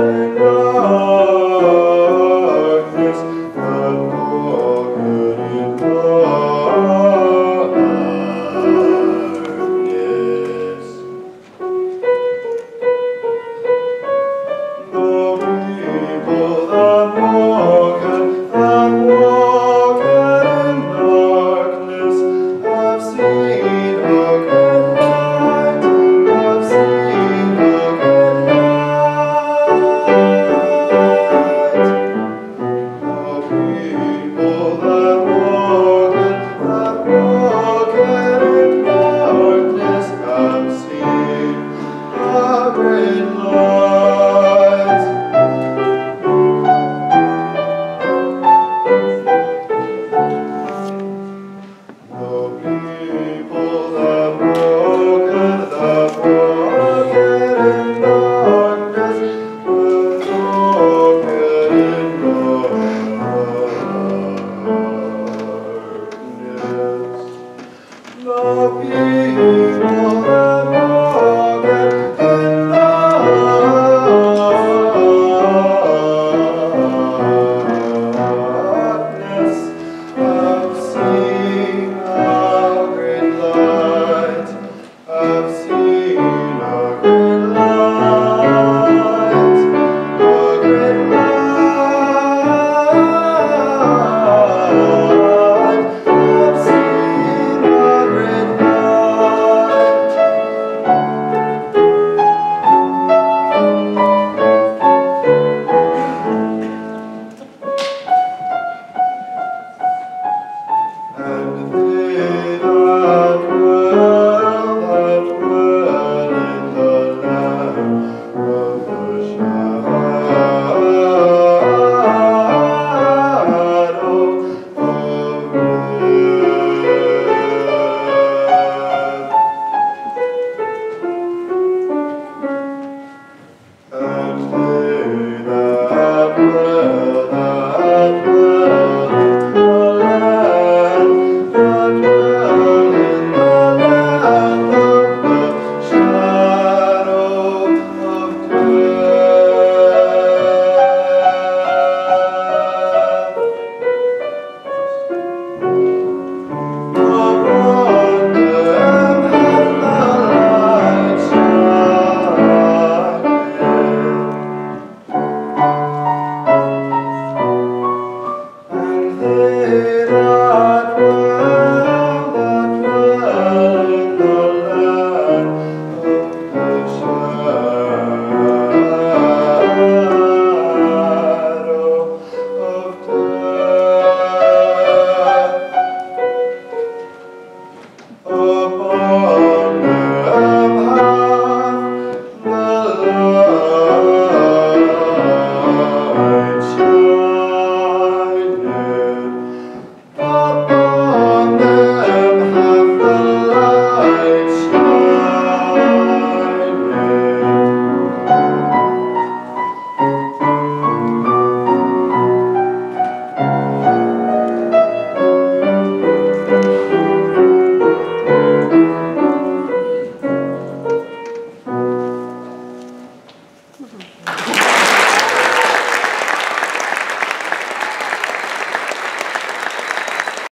the capita Spirit, Uhum.